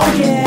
Oh yeah.